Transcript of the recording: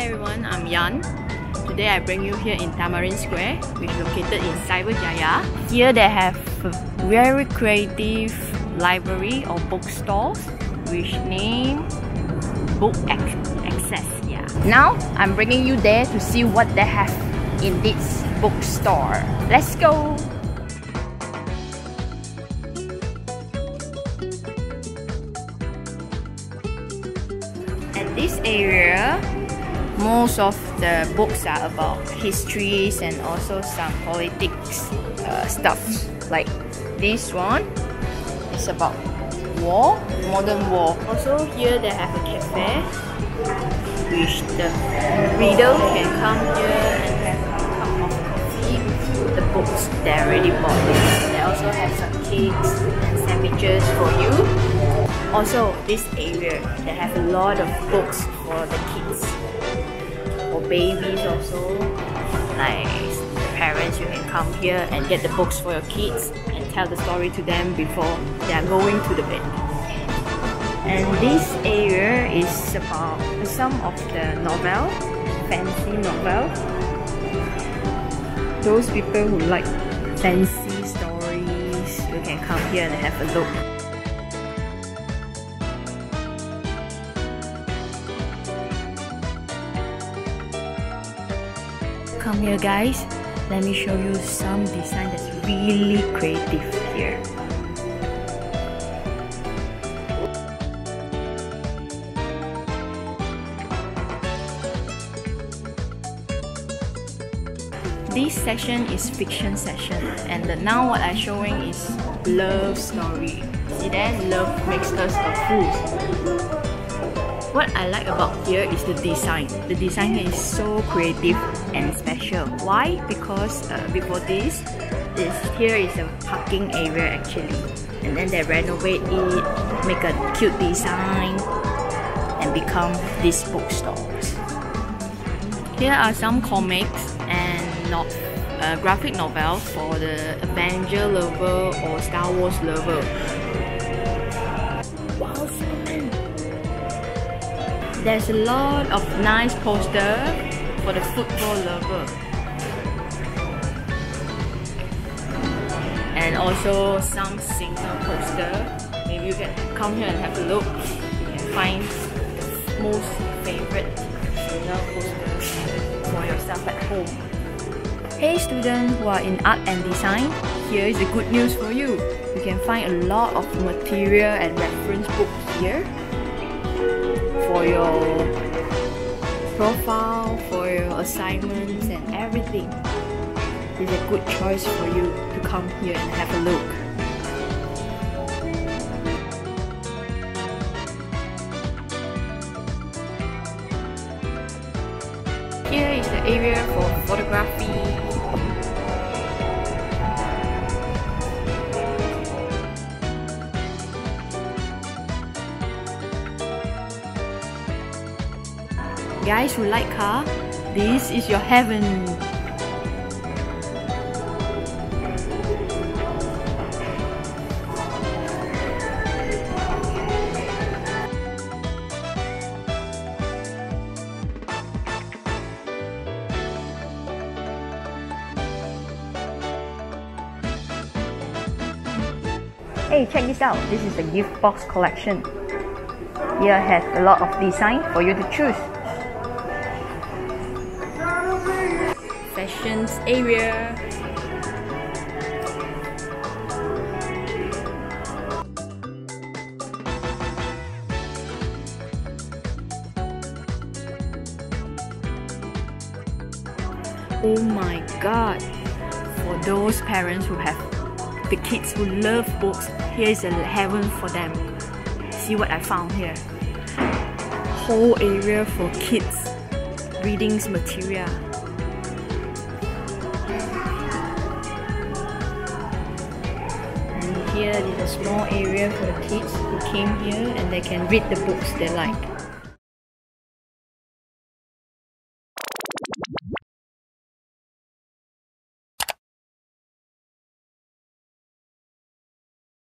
everyone, I'm Yan. Today I bring you here in Tamarind Square, which is located in Cyberjaya. Here they have a very creative library or bookstores, which name Book Access. Yeah. Now I'm bringing you there to see what they have in this bookstore. Let's go! At this area, most of the books are about histories and also some politics uh, stuff. Like this one is about war, modern war. Also here they have a cafe which the reader can come here and have a cup of coffee the books they already bought. They also have some cakes and sandwiches for you. Also, this area, they have a lot of books for the kids for babies also. Like parents you can come here and get the books for your kids and tell the story to them before they are going to the bed and this area is about some of the novel fancy novel. Those people who like fancy stories you can come here and have a look come here guys. Let me show you some design that's really creative here. This section is fiction section and the, now what I'm showing is love story. See that? Love makes us a fool what I like about here is the design. The design is so creative and special. Why? Because uh, before this, this here is a parking area actually. And then they renovate it, make a cute design, and become these bookstores. Here are some comics and not uh, graphic novels for the Avenger lover or Star Wars lover. Wow, there's a lot of nice poster for the football lover. And also some singer poster. Maybe you can come here and have a look. You can find the most favorite singer poster for yourself at home. Hey students who are in art and design, here is the good news for you. You can find a lot of material and reference books here for your profile, for your assignments and everything. It's a good choice for you to come here and have a look. Here is the area for photography, Guys who like car, this is your heaven. Hey, check this out. This is the gift box collection. Here has a lot of design for you to choose. Area. Oh my god! For those parents who have the kids who love books, here is a heaven for them. See what I found here. Whole area for kids, readings material. Here is a small area for the kids who came here and they can read the books they like.